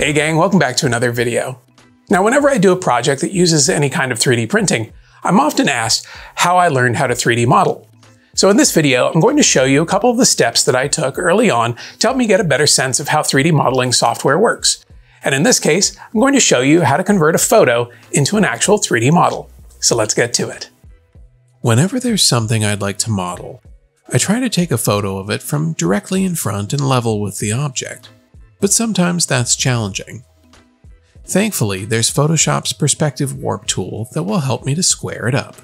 Hey gang, welcome back to another video. Now whenever I do a project that uses any kind of 3D printing, I'm often asked how I learned how to 3D model. So in this video, I'm going to show you a couple of the steps that I took early on to help me get a better sense of how 3D modeling software works. And in this case, I'm going to show you how to convert a photo into an actual 3D model. So let's get to it. Whenever there's something I'd like to model, I try to take a photo of it from directly in front and level with the object but sometimes that's challenging. Thankfully, there's Photoshop's Perspective Warp tool that will help me to square it up.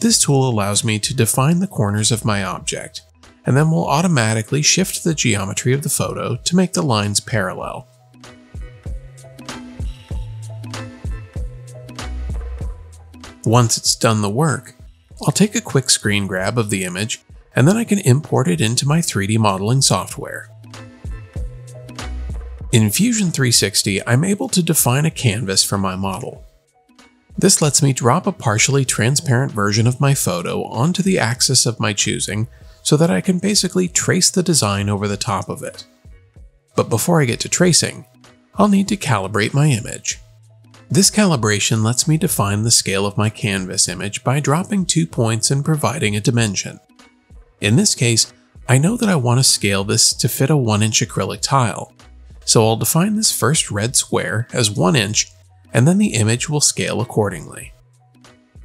This tool allows me to define the corners of my object, and then will automatically shift the geometry of the photo to make the lines parallel. Once it's done the work, I'll take a quick screen grab of the image, and then I can import it into my 3D modeling software. In Fusion 360, I'm able to define a canvas for my model. This lets me drop a partially transparent version of my photo onto the axis of my choosing so that I can basically trace the design over the top of it. But before I get to tracing, I'll need to calibrate my image. This calibration lets me define the scale of my canvas image by dropping two points and providing a dimension. In this case, I know that I want to scale this to fit a 1 inch acrylic tile, so I'll define this first red square as 1 inch, and then the image will scale accordingly.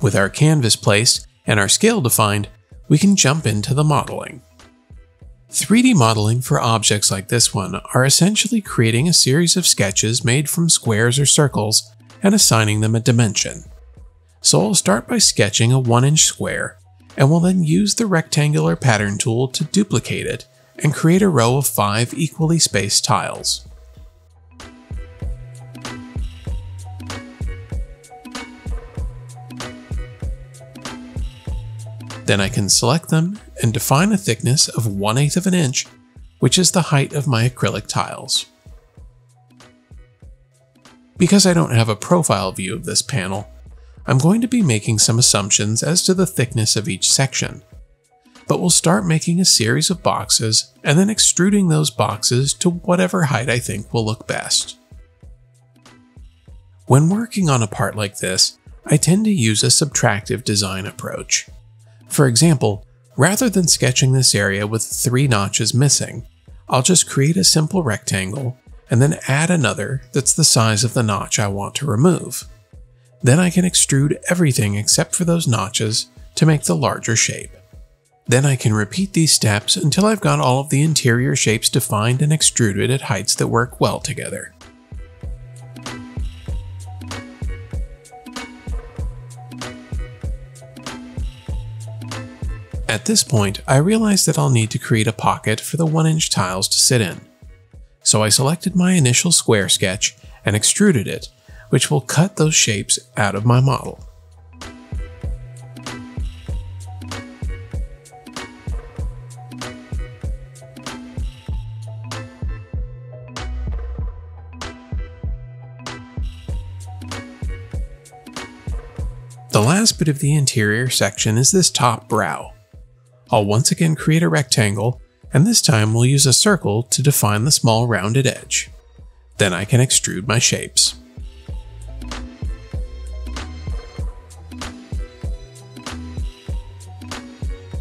With our canvas placed and our scale defined, we can jump into the modeling. 3D modeling for objects like this one are essentially creating a series of sketches made from squares or circles and assigning them a dimension. So I'll start by sketching a 1 inch square, and we'll then use the rectangular pattern tool to duplicate it and create a row of 5 equally spaced tiles. Then I can select them and define a thickness of 1 8 of an inch, which is the height of my acrylic tiles. Because I don't have a profile view of this panel, I'm going to be making some assumptions as to the thickness of each section. But we'll start making a series of boxes and then extruding those boxes to whatever height I think will look best. When working on a part like this, I tend to use a subtractive design approach. For example, rather than sketching this area with three notches missing, I'll just create a simple rectangle and then add another that's the size of the notch I want to remove. Then I can extrude everything except for those notches to make the larger shape. Then I can repeat these steps until I've got all of the interior shapes defined and extruded at heights that work well together. At this point, I realized that I'll need to create a pocket for the 1 inch tiles to sit in. So I selected my initial square sketch and extruded it, which will cut those shapes out of my model. The last bit of the interior section is this top brow. I'll once again create a rectangle, and this time we'll use a circle to define the small rounded edge. Then I can extrude my shapes.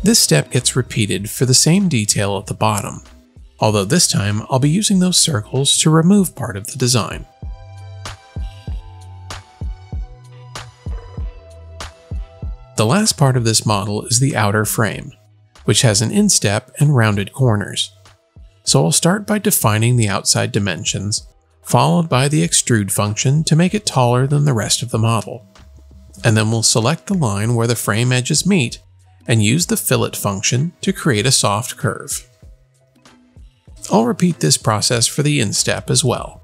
This step gets repeated for the same detail at the bottom, although this time I'll be using those circles to remove part of the design. The last part of this model is the outer frame which has an instep and rounded corners. So I'll start by defining the outside dimensions, followed by the extrude function to make it taller than the rest of the model. And then we'll select the line where the frame edges meet and use the fillet function to create a soft curve. I'll repeat this process for the instep as well.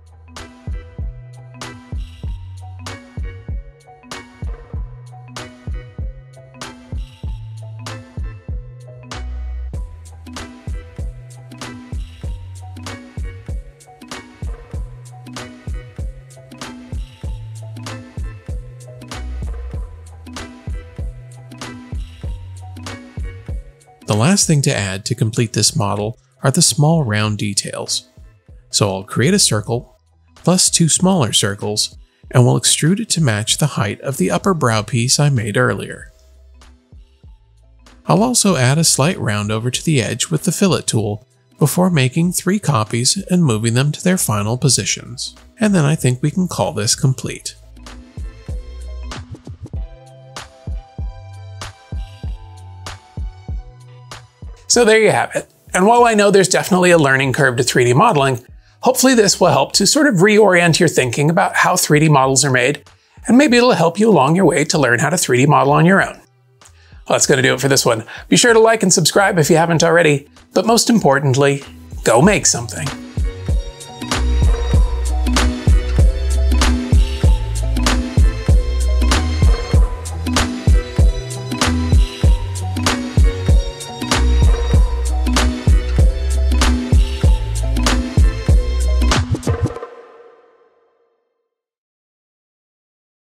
The last thing to add to complete this model are the small round details. So I'll create a circle, plus two smaller circles, and we'll extrude it to match the height of the upper brow piece I made earlier. I'll also add a slight round over to the edge with the fillet tool before making three copies and moving them to their final positions. And then I think we can call this complete. So there you have it. And while I know there's definitely a learning curve to 3D modeling, hopefully this will help to sort of reorient your thinking about how 3D models are made, and maybe it'll help you along your way to learn how to 3D model on your own. Well, that's going to do it for this one. Be sure to like and subscribe if you haven't already, but most importantly, go make something.